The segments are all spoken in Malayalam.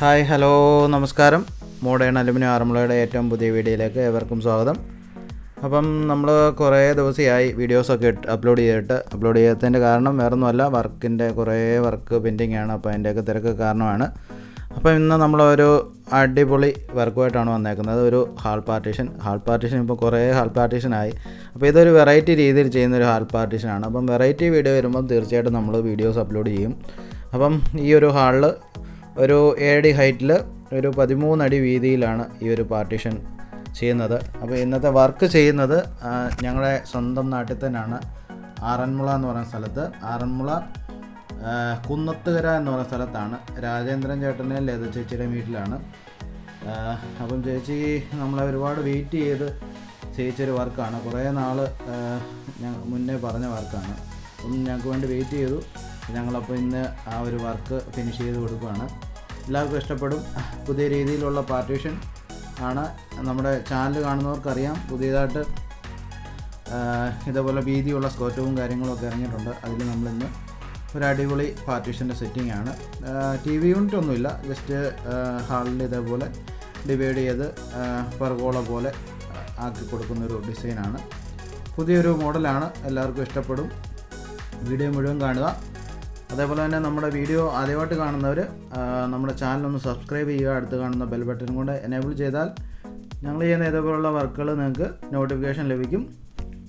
ഹായ് ഹലോ നമസ്കാരം. മോഡേൺ അലുമിനിയം ആറന്മുളയുടെ ഏറ്റവും പുതിയ വീഡിയോയിലേക്ക് ഏവർക്കും സ്വാഗതം. അപ്പം നമ്മൾ കുറേ ദിവസമായി വീഡിയോസൊക്കെ അപ്ലോഡ് ചെയ്തിട്ട് അപ്ലോഡ് ചെയ്യാത്തതിന്റെ കാരണം വേറൊന്നുമല്ല വർക്കിന്റെ കുറേ വർക്ക് പെൻഡിങ് ആണ് അപ്പോൾ അതിന്റെയൊക്കെ തിരക്ക് കാരണമാണ്. അപ്പം ഇന്ന് നമ്മളൊരു അടിപൊളി വർക്കുമായിട്ടാണ് വന്നേക്കുന്നത്. ഒരു ഹാൾ പാർട്ടീഷൻ. ഹാൾ പാർട്ടീഷൻ ഇപ്പോൾ കുറേ ഹാൾ പാർട്ടീഷനായി. അപ്പോൾ ഇതൊരു വെറൈറ്റി രീതിയിൽ ചെയ്യുന്ന ഒരു ഹാൾ പാർട്ടീഷനാണ്. അപ്പം വെറൈറ്റി വീഡിയോ വരുമ്പം തീർച്ചയായിട്ടും നമ്മൾ വീഡിയോസ് അപ്ലോഡ് ചെയ്യും. അപ്പം ഈ ഒരു ഹാളിൽ ഒരു ഏഴടി ഹൈറ്റിൽ ഒരു പതിമൂന്നടി വീതിയിലാണ് ഈ ഒരു പാർട്ടീഷൻ ചെയ്യുന്നത്. അപ്പോൾ ഇന്നത്തെ വർക്ക് ചെയ്യുന്നത് ഞങ്ങളെ ഞങ്ങളുടെ സ്വന്തം നാട്ടിൽ തന്നെയാണ്. ആറന്മുള എന്ന് പറയുന്ന സ്ഥലത്ത്. ആറന്മുള കുന്നത്തുകര എന്ന് പറയുന്ന സ്ഥലത്താണ്. രാജേന്ദ്രൻ ചേട്ടന്റെ ലത ചേച്ചിയുടെ വീട്ടിലാണ്. അപ്പം ചേച്ചി നമ്മളെ ഒരുപാട് വെയിറ്റ് ചെയ്ത് ചെയ്യിച്ചൊരു വർക്കാണ്. കുറേ നാൾ മുന്നേ പറഞ്ഞ വർക്കാണ്. അപ്പം ഞങ്ങൾക്ക് വേണ്ടി വെയിറ്റ് ചെയ്തു. ഞങ്ങളപ്പോൾ ഇന്ന് ആ ഒരു വർക്ക് ഫിനിഷ് ചെയ്ത് കൊടുക്കുകയാണ് എല്ലാവർക്കും ഇഷ്ടപ്പെടും. പുതിയ രീതിയിലുള്ള പാർട്ടീഷൻ ആണ് നമ്മുടെ ചാനൽ കാണുന്നവർക്കറിയാം. പുതിയതായിട്ട് ഇതേപോലെ വീതിയുള്ള സ്കോറ്റവും കാര്യങ്ങളും ഒക്കെ ഇറങ്ങിയിട്ടുണ്ട്. അതിൽ നമ്മളിന്ന് ഒരു അടിപൊളി പാർട്ടീഷന്റെ സെറ്റിംഗ് ആണ്. ടി വി യൂണിറ്റ് ഒന്നുമില്ല. ജസ്റ്റ് ഹാളിൽ ഇതേപോലെ ഡിവൈഡ് ചെയ്ത് പെർഗോള പോലെ ആക്കി കൊടുക്കുന്നൊരു ഡിസൈനാണ് പുതിയൊരു മോഡലാണ്. എല്ലാവർക്കും ഇഷ്ടപ്പെടും. വീഡിയോ മുഴുവൻ കാണുക. അതേപോലെ തന്നെ നമ്മുടെ വീഡിയോ ആദ്യമായിട്ട് കാണുന്നവർ നമ്മുടെ ചാനൽ ഒന്ന് സബ്സ്ക്രൈബ് ചെയ്യുക അടുത്ത് കാണുന്ന ബെൽ ബട്ടൺ കൊണ്ട് എനേബിൾ ചെയ്താൽ ഞങ്ങൾ ചെയ്യുന്ന ഇതേപോലുള്ള വർക്കുകൾ നിങ്ങൾക്ക് നോട്ടിഫിക്കേഷൻ ലഭിക്കും.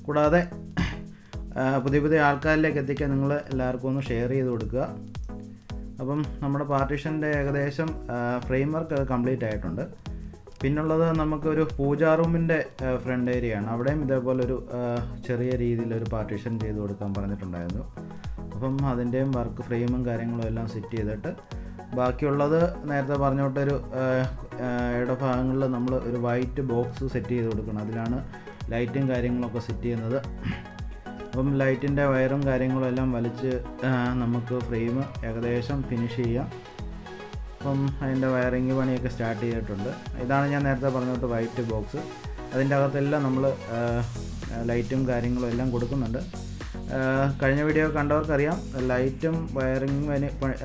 കൂടാതെ പുതിയ പുതിയ ആൾക്കാരിലേക്ക് എത്തിക്കാൻ നിങ്ങൾ എല്ലാവർക്കും ഒന്ന് ഷെയർ ചെയ്ത് കൊടുക്കുക. അപ്പം നമ്മുടെ പാർട്ടീഷന്റെ ഏകദേശം ഫ്രെയിം വർക്ക് കംപ്ലീറ്റ് ആയിട്ടുണ്ട്. പിന്നുള്ളത് നമുക്കൊരു പൂജാ റൂമിന്റെ ഫ്രണ്ട് ഏരിയ ആണ്. അവിടെയും ഇതേപോലെ ഒരു ചെറിയ രീതിയിലൊരു പാർട്ടീഷൻ ചെയ്ത് കൊടുക്കാൻ പറഞ്ഞിട്ടുണ്ടായിരുന്നു. അപ്പം അതിന്റെയും വർക്ക് ഫ്രെയിമും കാര്യങ്ങളും എല്ലാം സെറ്റ് ചെയ്തിട്ട് ബാക്കിയുള്ളത് നേരത്തെ പറഞ്ഞോട്ടൊരു ഇടഭാഗങ്ങളിൽ നമ്മൾ ഒരു വൈറ്റ് ബോക്സ് സെറ്റ് ചെയ്ത് കൊടുക്കണം. അതിലാണ് ലൈറ്റും കാര്യങ്ങളൊക്കെ സെറ്റ് ചെയ്യുന്നത്. അപ്പം ലൈറ്റിന്റെ വയറും കാര്യങ്ങളും എല്ലാം വലിച്ച് നമുക്ക് ഫ്രെയിം ഏകദേശം ഫിനിഷ് ചെയ്യാം. അപ്പം അതിന്റെ വയറിങ് പണിയൊക്കെ സ്റ്റാർട്ട് ചെയ്തിട്ടുണ്ട്. ഇതാണ് ഞാൻ നേരത്തെ പറഞ്ഞിട്ട് വൈറ്റ് ബോക്സ്. അതിന്റെ അകത്തെല്ലാം നമ്മൾ ലൈറ്റും കാര്യങ്ങളും എല്ലാം കൊടുക്കുന്നുണ്ട്. കഴിഞ്ഞ വീഡിയോ കണ്ടവർക്കറിയാം. ലൈറ്റും വയറിങ്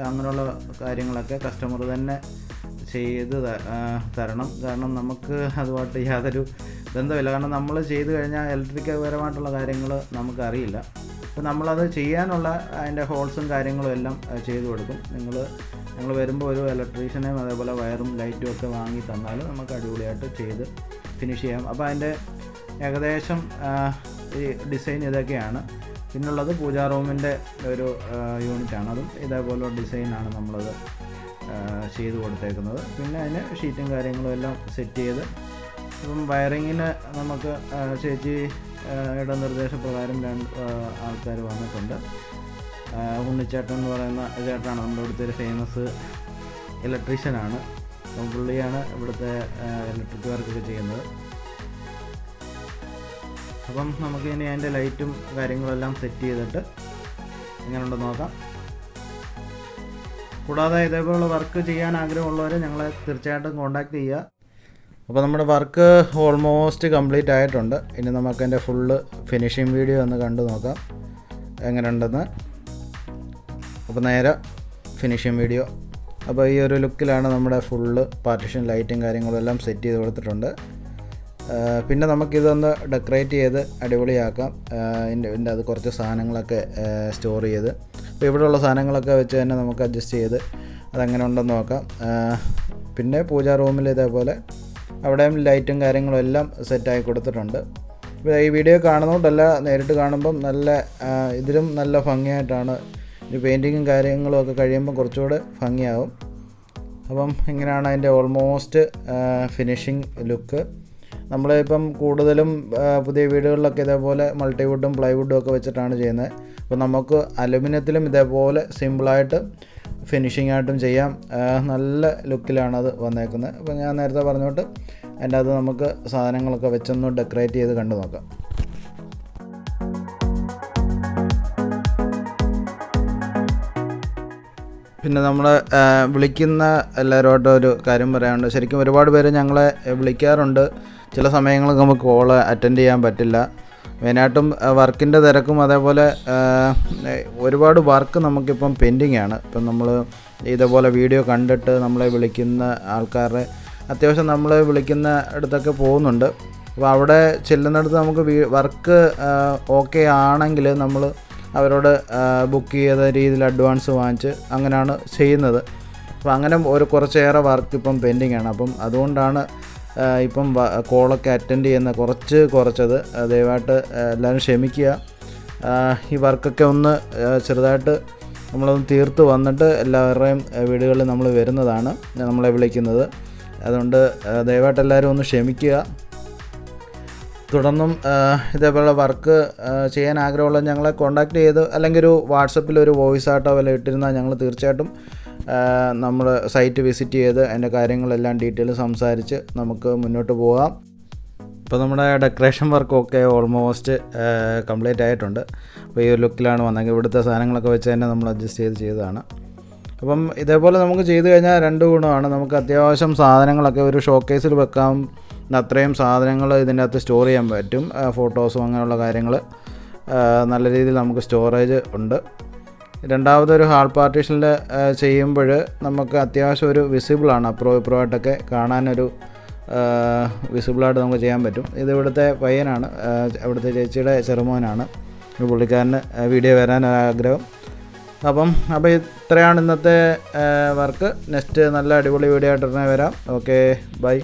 അങ്ങനെയുള്ള കാര്യങ്ങളൊക്കെ കസ്റ്റമർ തന്നെ ചെയ്ത് തരണം. കാരണം നമുക്ക് അതുമായിട്ട് യാതൊരു ബന്ധമില്ല കാരണം നമ്മൾ ചെയ്ത് കഴിഞ്ഞാൽ ഇലക്ട്രിക്കൽ പരമായിട്ടുള്ള കാര്യങ്ങൾ നമുക്കറിയില്ല. അപ്പോൾ നമ്മളത് ചെയ്യാനുള്ള അതിന്റെ ഹോൾസും കാര്യങ്ങളും എല്ലാം ചെയ്തു കൊടുക്കും. നിങ്ങൾ നിങ്ങൾ വരുമ്പോൾ ഒരു ഇലക്ട്രീഷ്യനെയും അതേപോലെ വയറും ലൈറ്റും ഒക്കെ വാങ്ങി തന്നാൽ നമുക്ക് അടിപൊളിയായിട്ട് ചെയ്ത് ഫിനിഷ് ചെയ്യാം. അപ്പോൾ അതിന്റെ ഏകദേശം ഈ ഡിസൈൻ ഇതൊക്കെയാണ്. പിന്നുള്ളത് പൂജാ റൂമിന്റെ ഒരു യൂണിറ്റാണ്. അതും ഇതേപോലെ ഡിസൈനാണ് നമ്മളത് ചെയ്ത് കൊടുത്തേക്കുന്നത്. പിന്നെ അതിന് ഷീറ്റും കാര്യങ്ങളും എല്ലാം സെറ്റ് ചെയ്ത് ഇപ്പം വയറിങ്ങിന് നമുക്ക് ചേച്ചി ഇട നിർദ്ദേശപ്രകാരം രണ്ട് ആൾക്കാർ വന്നിട്ടുണ്ട്. ഉണ്ണിച്ചേട്ടൻ എന്ന് പറയുന്ന ചേട്ടനാണ് നമ്മുടെ ഇവിടുത്തെ ഒരു ഫേമസ് ഇലക്ട്രീഷ്യനാണ് പുള്ളിയാണ് ഇവിടുത്തെ ഇലക്ട്രിക് വർക്കൊക്കെ ചെയ്യുന്നത്. അപ്പം നമുക്ക് ഇനി അതിന്റെ ലൈറ്റും കാര്യങ്ങളെല്ലാം സെറ്റ് ചെയ്തിട്ട് എങ്ങനെയുണ്ടെന്ന് നോക്കാം. കൂടാതെ ഇതേപോലെ വർക്ക് ചെയ്യാൻ ആഗ്രഹമുള്ളവർ ഞങ്ങളെ തീർച്ചയായിട്ടും കോൺടാക്ട് ചെയ്യുക. അപ്പോൾ നമ്മുടെ വർക്ക് ഓൾമോസ്റ്റ് കംപ്ലീറ്റ് ആയിട്ടുണ്ട്. ഇനി നമുക്ക് അതിന്റെ ഫുള്ള് ഫിനിഷിങ് വീഡിയോ ഒന്ന് കണ്ടു നോക്കാം. എങ്ങനെയുണ്ടെന്ന്. അപ്പോൾ നേരെ ഫിനിഷിങ് വീഡിയോ അപ്പോൾ ഈ ഒരു ലുക്കിലാണ് നമ്മുടെ ഫുള്ള് പാർട്ടിഷൻ ലൈറ്റും കാര്യങ്ങളും എല്ലാം സെറ്റ് ചെയ്ത് കൊടുത്തിട്ടുണ്ട്. പിന്നെ നമുക്കിതൊന്ന് ഡെക്കറേറ്റ് ചെയ്ത് അടിപൊളിയാക്കാം. ഇതിന്റെ അത് കുറച്ച് സാധനങ്ങളൊക്കെ സ്റ്റോർ ചെയ്ത്. അപ്പോൾ ഇവിടെയുള്ള സാധനങ്ങളൊക്കെ വെച്ച് തന്നെ നമുക്ക് അഡ്ജസ്റ്റ് ചെയ്ത് അതെങ്ങനെ ഉണ്ടെന്ന് നോക്കാം. പിന്നെ പൂജാ റൂമിൽ ഇതേപോലെ അവിടെയും ലൈറ്റും കാര്യങ്ങളും എല്ലാം സെറ്റായി കൊടുത്തിട്ടുണ്ട്. ഇപ്പോൾ ഈ വീഡിയോ കാണുന്നതുകൊണ്ടല്ല നേരിട്ട് കാണുമ്പം നല്ല ഇതിലും നല്ല ഭംഗിയായിട്ടാണ് ഈ പെയിന്റിങ്ങും കാര്യങ്ങളും ഒക്കെ കഴിയുമ്പോൾ കുറച്ചുകൂടെ ഭംഗിയാവും. അപ്പം ഇങ്ങനെയാണ് അതിന്റെ ഓൾമോസ്റ്റ് ഫിനിഷിങ് ലുക്ക് നമ്മളിപ്പം കൂടുതലും പുതിയ വീടുകളിലൊക്കെ ഇതേപോലെ മൾട്ടിവുഡും പ്ലൈവുഡും ഒക്കെ വെച്ചിട്ടാണ് ചെയ്യുന്നത്. അപ്പോൾ നമുക്ക് അലുമിനിയത്തിലും ഇതേപോലെ സിമ്പിളായിട്ട് ഫിനിഷിംഗ് ആയിട്ടും ചെയ്യാം നല്ല ലുക്കിലാണ് അത് വന്നേക്കുന്നത്. അപ്പോൾ ഞാൻ നേരത്തെ പറഞ്ഞോട്ട് അതിന്റെ അത് നമുക്ക് സാധനങ്ങളൊക്കെ വെച്ചൊന്ന് ഡെക്കറേറ്റ് ചെയ്ത് കണ്ടു നോക്കാം. പിന്നെ നമ്മൾ വിളിക്കുന്ന എല്ലാവരോട്ടും കാര്യം പറയാനുണ്ട്. ശരിക്കും ഒരുപാട് പേര് ഞങ്ങളെ വിളിക്കാറുണ്ട്. ചില സമയങ്ങളിൽ നമുക്ക് കോൾ അറ്റൻഡ് ചെയ്യാൻ പറ്റില്ല. മെയിനായിട്ടും വർക്കിന്റെ തിരക്കും അതേപോലെ ഒരുപാട് വർക്ക് നമുക്കിപ്പം പെൻഡിങ് ആണ്. ഇപ്പം നമ്മൾ ഇതേപോലെ വീഡിയോ കണ്ടിട്ട് നമ്മളെ വിളിക്കുന്ന ആൾക്കാരുടെ അത്യാവശ്യം നമ്മളെ വിളിക്കുന്ന അടുത്തൊക്കെ പോകുന്നുണ്ട്. അപ്പോൾ അവിടെ ചെല്ലുന്നിടത്ത് നമുക്ക് വർക്ക് ഓക്കെ ആണെങ്കിൽ നമ്മൾ അവരോട് ബുക്ക് ചെയ്ത രീതിയിൽ അഡ്വാൻസ് വാങ്ങിച്ച് അങ്ങനെയാണ് ചെയ്യുന്നത്. അപ്പോൾ അങ്ങനെ ഒരു കുറച്ചേറെ വർക്ക് ഇപ്പം പെൻഡിങ് ആണ്. അപ്പം അതുകൊണ്ടാണ് ഇപ്പം കോളൊക്കെ അറ്റൻഡ് ചെയ്യുന്ന കുറച്ച് കുറച്ചത് ദയവായിട്ട് എല്ലാവരും ക്ഷമിക്കുക. ഈ വർക്കൊക്കെ ഒന്ന് ചെറുതായിട്ട് നമ്മളൊന്ന് തീർത്ത് വന്നിട്ട് എല്ലാവരുടെയും വീടുകളിൽ നമ്മൾ വരുന്നതാണ് നമ്മളെ വിളിക്കുന്നത്. അതുകൊണ്ട് ദയവായിട്ട് എല്ലാവരും ഒന്ന് ക്ഷമിക്കുക. തുടർന്നും ഇതേപോലെ വർക്ക് ചെയ്യാൻ ആഗ്രഹമുള്ള ഞങ്ങളെ കോൺടാക്ട് ചെയ്ത് അല്ലെങ്കിൽ ഒരു വാട്സപ്പിൽ ഒരു വോയിസ് ആട്ടോ വല്ല ഇട്ടിരുന്നാൽ ഞങ്ങൾ തീർച്ചയായിട്ടും നമ്മൾ സൈറ്റ് വിസിറ്റ് ചെയ്ത് അതിന്റെ കാര്യങ്ങളെല്ലാം ഡീറ്റെയിൽ സംസാരിച്ച് നമുക്ക് മുന്നോട്ട് പോകാം. ഇപ്പോൾ നമ്മുടെ ഡെക്കറേഷൻ വർക്കൊക്കെ ഓൾമോസ്റ്റ് കംപ്ലീറ്റ് ആയിട്ടുണ്ട്. അപ്പോൾ ഈ ഒരു ലുക്കിലാണ് വന്നെങ്കിൽ ഇവിടുത്തെ സാധനങ്ങളൊക്കെ വെച്ച് തന്നെ നമ്മൾ അഡ്ജസ്റ്റ് ചെയ്ത് ചെയ്തതാണ്. അപ്പം ഇതേപോലെ നമുക്ക് ചെയ്തു കഴിഞ്ഞാൽ രണ്ട് ഗുണമാണ്. നമുക്ക് അത്യാവശ്യം സാധനങ്ങളൊക്കെ ഒരു ഷോക്കേസിൽ വെക്കാം. അത്രയും സാധനങ്ങൾ ഇതിന്റെ അകത്ത് സ്റ്റോർ ചെയ്യാൻ പറ്റും. ഫോട്ടോസും അങ്ങനെയുള്ള കാര്യങ്ങൾ നല്ല രീതിയിൽ നമുക്ക് സ്റ്റോറേജ് ഉണ്ട്. രണ്ടാമതൊരു ഹാൾ പാർട്ടീഷനിൽ ചെയ്യുമ്പോൾ നമുക്ക് അത്യാവശ്യം ഒരു വിസിബിളാണ് അപ്രോ ഇപ്രോ ആയിട്ടൊക്കെ കാണാനൊരു വിസിബിളായിട്ട് നമുക്ക് ചെയ്യാൻ പറ്റും. ഇത് ഇവിടുത്തെ പയ്യനാണ് ഇവിടുത്തെ ചേച്ചിയുടെ ചെറുമോനാണ്. പുള്ളിക്കാരന് വീഡിയോ വരാൻ ആഗ്രഹം. അപ്പം അപ്പോൾ ഇത്രയാണ് ഇന്നത്തെ വർക്ക്. നെക്സ്റ്റ് നല്ല അടിപൊളി വീഡിയോ ആയിട്ട് ഉടനെ വരാം. Okay bye.